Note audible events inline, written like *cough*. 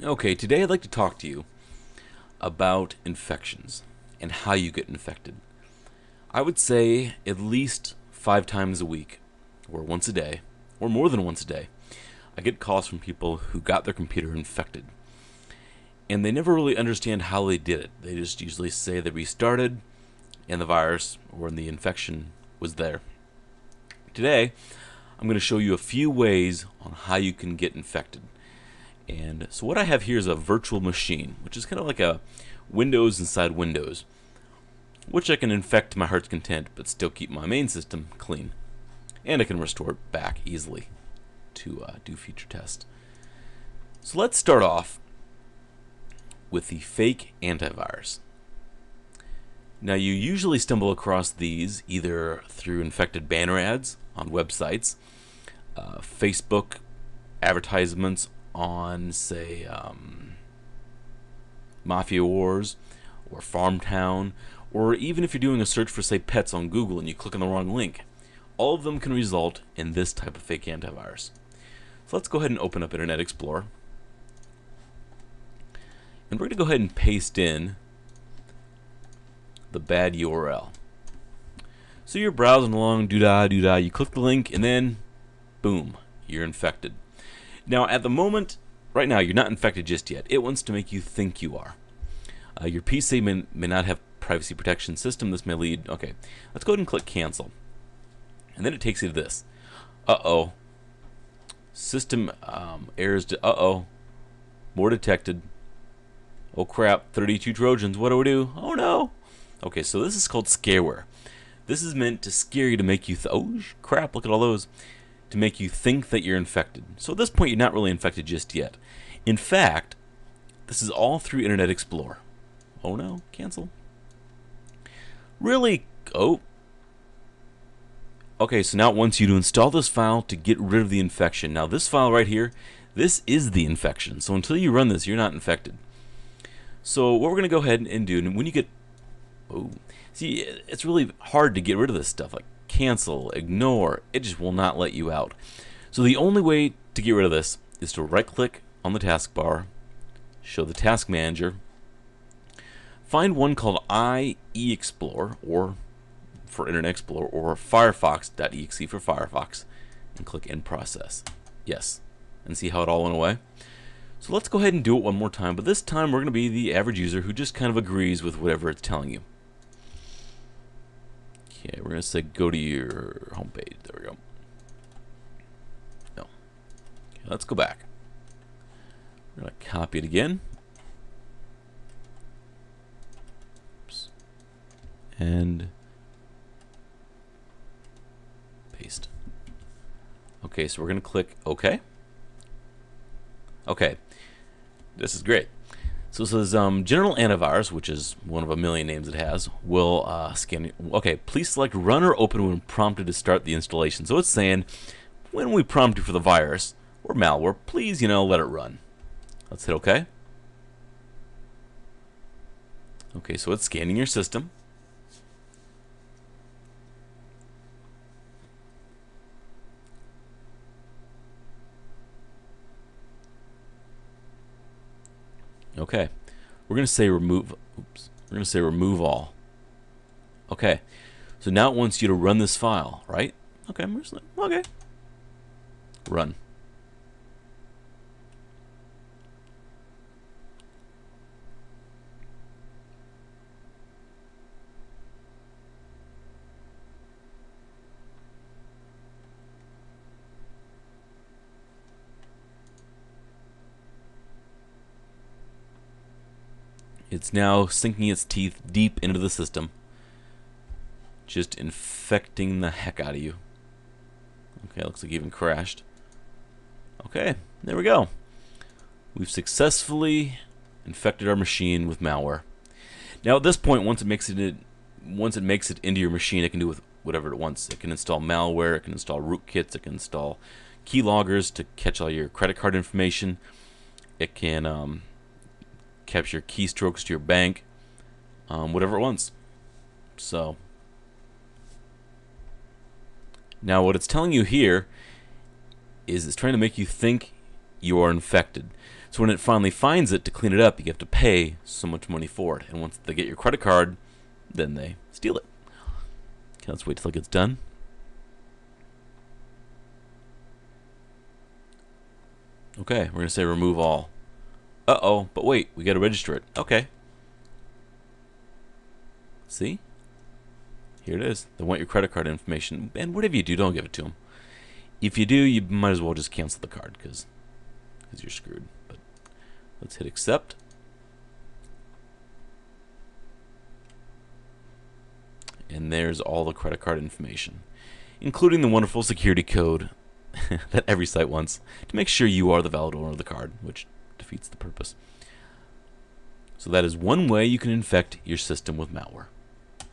Okay, today I'd like to talk to you about infections and how you get infected. I would say at least five times a week, or once a day, or more than once a day, I get calls from people who got their computer infected. And they never really understand how they did it. They just usually say they restarted and the virus or the infection was there. Today, I'm going to show you a few ways on how you can get infected. And so what I have here is a virtual machine, which is kind of like a Windows inside Windows, which I can infect to my heart's content, but still keep my main system clean. And I can restore it back easily to uh, do future tests. So let's start off with the fake antivirus. Now you usually stumble across these either through infected banner ads on websites, uh, Facebook advertisements on, say, um, Mafia Wars or Farmtown, or even if you're doing a search for, say, pets on Google and you click on the wrong link, all of them can result in this type of fake antivirus. So let's go ahead and open up Internet Explorer. And we're going to go ahead and paste in the bad URL. So you're browsing along, doo-dah, doo-dah, you click the link, and then, boom, you're infected. Now, at the moment, right now, you're not infected just yet. It wants to make you think you are. Uh, your PC may, may not have privacy protection system. This may lead, okay, let's go ahead and click cancel. And then it takes you to this. Uh-oh. System um, errors, uh-oh. More detected. Oh crap, 32 Trojans, what do we do? Oh no! Okay, so this is called scareware. This is meant to scare you to make you, oh crap, look at all those, to make you think that you're infected. So at this point, you're not really infected just yet. In fact, this is all through Internet Explorer. Oh no, cancel. Really, oh. Okay, so now it wants you to install this file to get rid of the infection. Now this file right here, this is the infection. So until you run this, you're not infected. So what we're going to go ahead and do, and when you get Oh, see, it's really hard to get rid of this stuff. Like cancel, ignore, it just will not let you out. So the only way to get rid of this is to right click on the taskbar, show the task manager, find one called IE Explorer or for Internet Explorer or Firefox.exe for Firefox and click in process. Yes. And see how it all went away? So let's go ahead and do it one more time, but this time we're going to be the average user who just kind of agrees with whatever it's telling you. Okay, we're to say go to your homepage. There we go. No. Okay, let's go back. We're to copy it again. Oops. And paste. Okay, so we're going to click OK. Okay, this is great. So it says um, General Antivirus, which is one of a million names it has, will uh, scan. Okay, please select Run or Open when prompted to start the installation. So it's saying when we prompt you for the virus or malware, please, you know, let it run. Let's hit OK. Okay, so it's scanning your system. Okay. We're going to say remove, oops, we're going to say remove all. Okay. So now it wants you to run this file, right? Okay, okay. Run. It's now sinking its teeth deep into the system. Just infecting the heck out of you. Okay, looks like even crashed. Okay, there we go. We've successfully infected our machine with malware. Now at this point, once it makes it once it makes it into your machine, it can do with whatever it wants. It can install malware, it can install rootkits, it can install keyloggers to catch all your credit card information. It can um, capture keystrokes to your bank, um, whatever it wants. So now what it's telling you here is it's trying to make you think you are infected. So when it finally finds it to clean it up, you have to pay so much money for it. And once they get your credit card, then they steal it. Okay, let's wait till it gets done. Okay, we're going to say remove all. Uh-oh, but wait, we got to register it. Okay. See? Here it is. They want your credit card information. And whatever you do, don't give it to them. If you do, you might as well just cancel the card because you're screwed. But let's hit accept. And there's all the credit card information, including the wonderful security code *laughs* that every site wants to make sure you are the valid owner of the card, which defeats the purpose. So that is one way you can infect your system with malware.